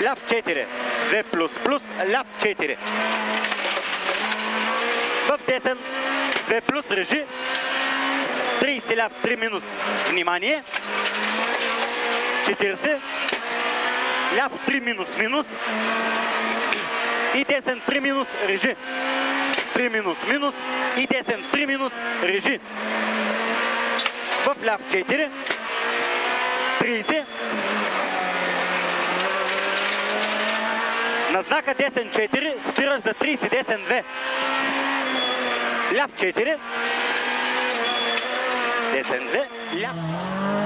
Ляв 4. 2 плюс плюс. Ляв 4. В десен 2 плюс режи. 30 ляв 3 минус. Внимание. 40. Ляв 3 минус минус. И десен 3 минус режи. 3 минус минус. И десен 3 минус режи. В ляв 4. 30. На знака десен 4 спираш за 30, десен 2. Ляв 4. Десен 2. Ляв.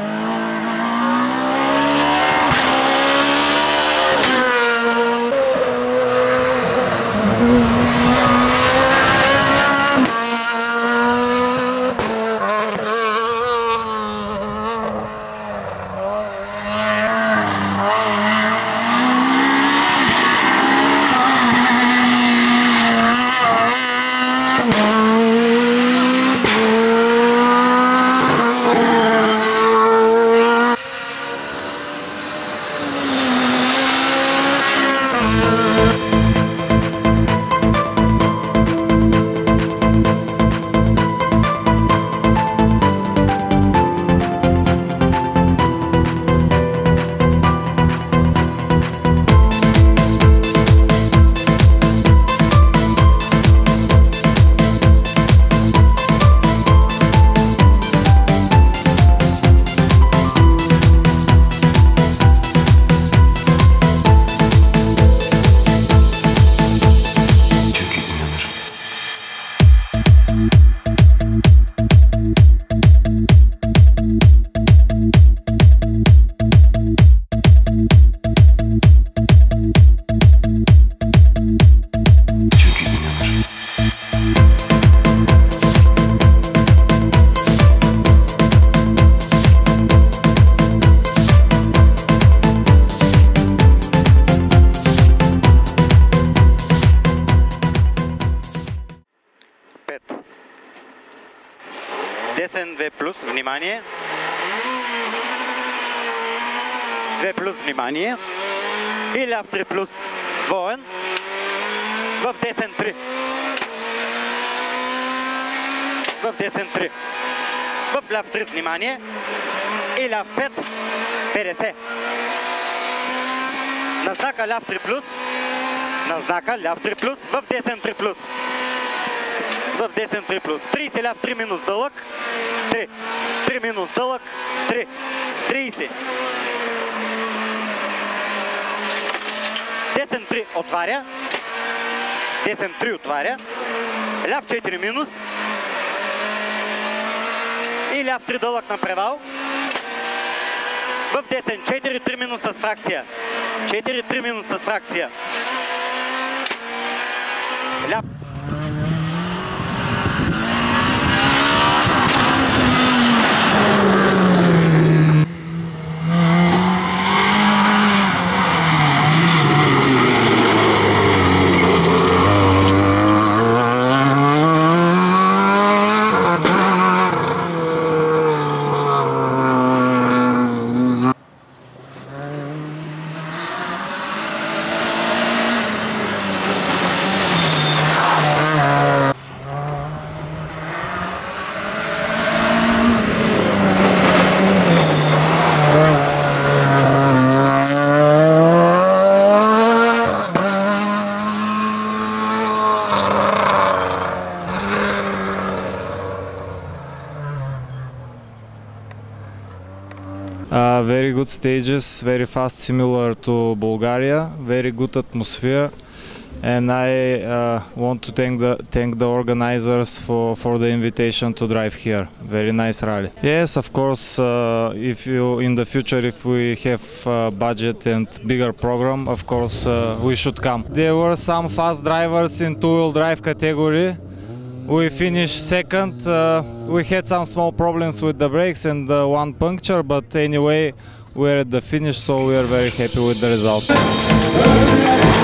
Десен 2 плюс, внимание. 2 плюс, внимание. И ляв 3 плюс, двоен. В десен 3. В десен 3. В ляв 3, внимание. И ляв 5, 50. На знака ляв 3 плюс. На знака ляв 3 плюс. В десен 3 плюс в десен 3 плюс. 30 ляв 3 минус дълъг. 3. 3 минус дълъг. 3. 30. Десен 3 отваря. Десен 3 отваря. Ляв 4 минус. И ляв 3 дълъг на превал. В десен 4, 3 минус с фракция. 4, 3 минус с фракция. Ляв Uh, very good stages, very fast, similar to Bulgaria. Very good atmosphere, and I uh, want to thank the thank the organizers for for the invitation to drive here. Very nice rally. Yes, of course. Uh, if you in the future, if we have uh, budget and bigger program, of course uh, we should come. There were some fast drivers in two-wheel drive category. We finished second. Uh, we had some small problems with the brakes and uh, one puncture, but anyway, we're at the finish, so we are very happy with the result.